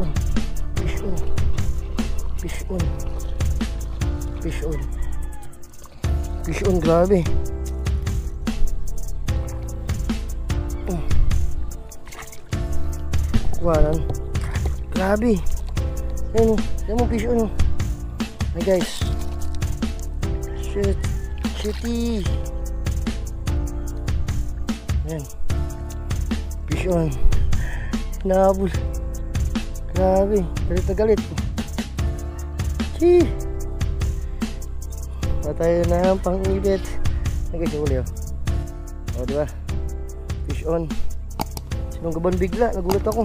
on. Fish on. Fish on. Fish on. Fish on, grabe. Oh. Kuwanan. Grabe. Ayun. Ayun mo, fish on. guys. Shit. Shitty. Ayan. Fish on. Nahabol. Grabe. Galit na galit. Chee. Patay na ang pang-ibit. Ay guys, huli oh. O, diba? Fish on. Sinunggaban bigla. Nagulat ako.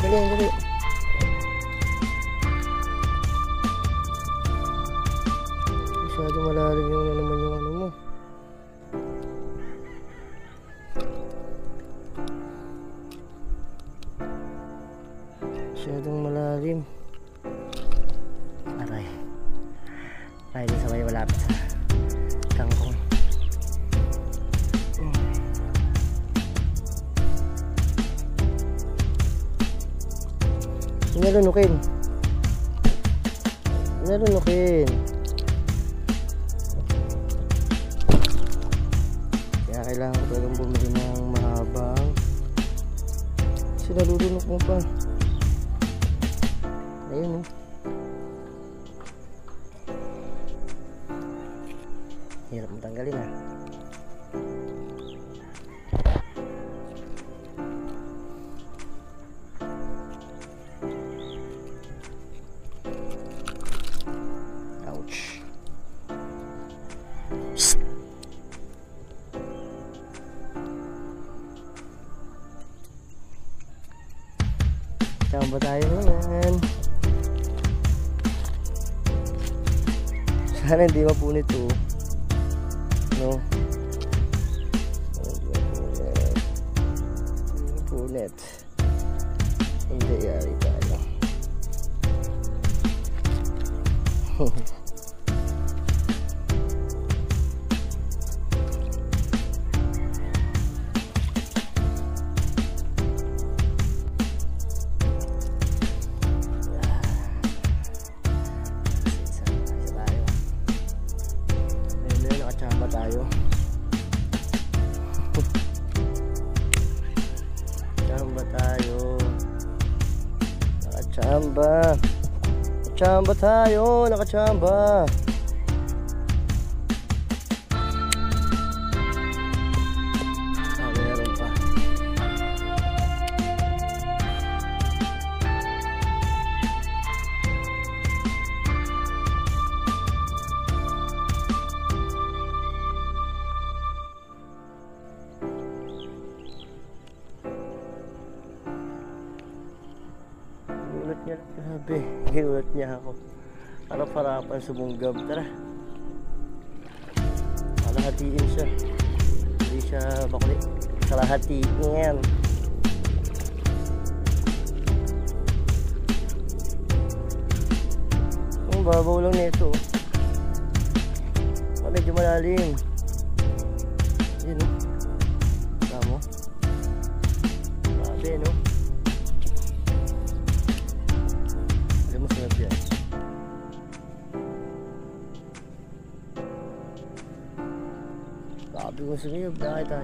Ang Dali, Masyadong malalim. Aray. Ay, di sa may malapit sa kangkong. Mm. Inalunukin. Inalunukin. Kaya kailangan ko talagang bumili ng mahabang. Kasi nalulunok mo pa. Ayun oh. Hirap mo tanggalin ah. Ouch. Saan ba tayo ngayon? Sana hindi mapunit to. No? Mapunit. Hindi yari tayo. Isa, tayo, nakachamba. Ginulat niya. Grabe. Ginulat niya ako. Harap-harapan sumunggab. Tara. Kalahatiin siya. Hindi siya bakli. Kalahatiin. Ang babaw lang nito. Ah, medyo malalim. Yun. oh. Tama. Grabe, no? Grabe ko sa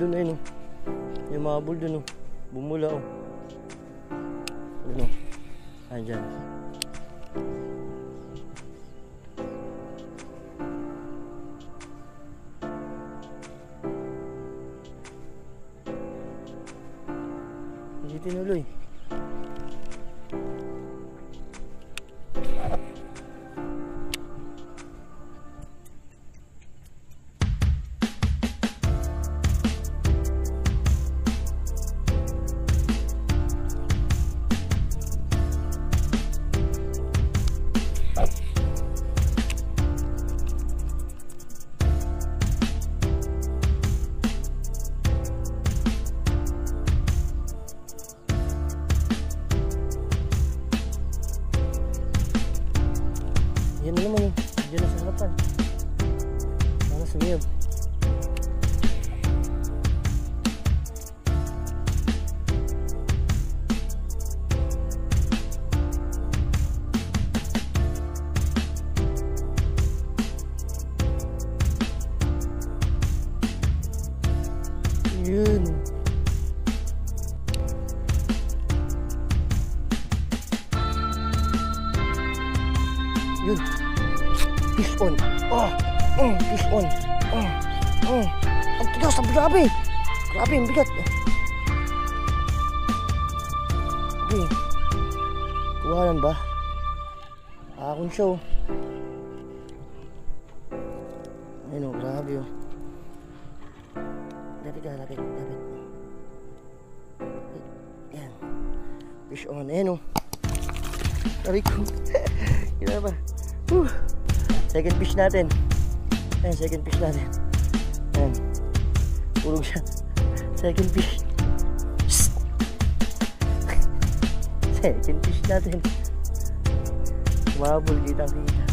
dun ayun oh. Yung mabul dun oh. Bumula oh. Ano? Andyan. Hindi tinuloy. Diyan na sa harapan. Sana sumiyab. Yun. Yun. Fish on. Oh, oh, fish on. Oh, oh. Ang tigas, ang grabe. Grabe, ang bigat. Okay. Kuhanan ba? Akon oh. Ayun oh, grabe oh. Lapit ka, lapit, lapit. Yan. Fish on. Ayan oh. Sabi ko. Kailan ba? Whew. Second fish natin. Ayan, second fish natin. Ayan. Tulog siya. Second fish. Second fish natin. Mabul, kitang kita.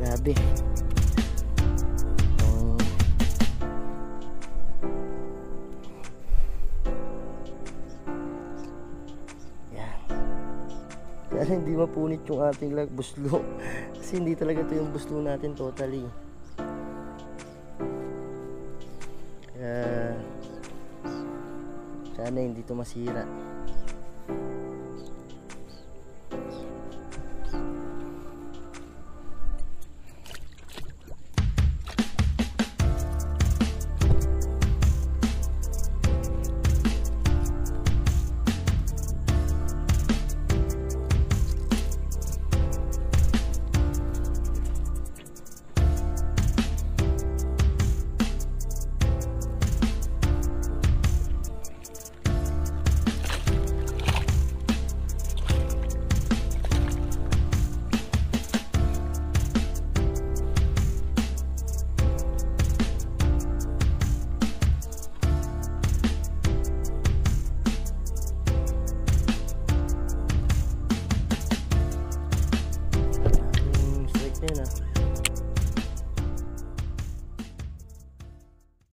Grabe. Oh. hindi mapunit yung ating lag buslo. Kasi hindi talaga ito yung buslo natin totally. Kaya sana hindi ito masira.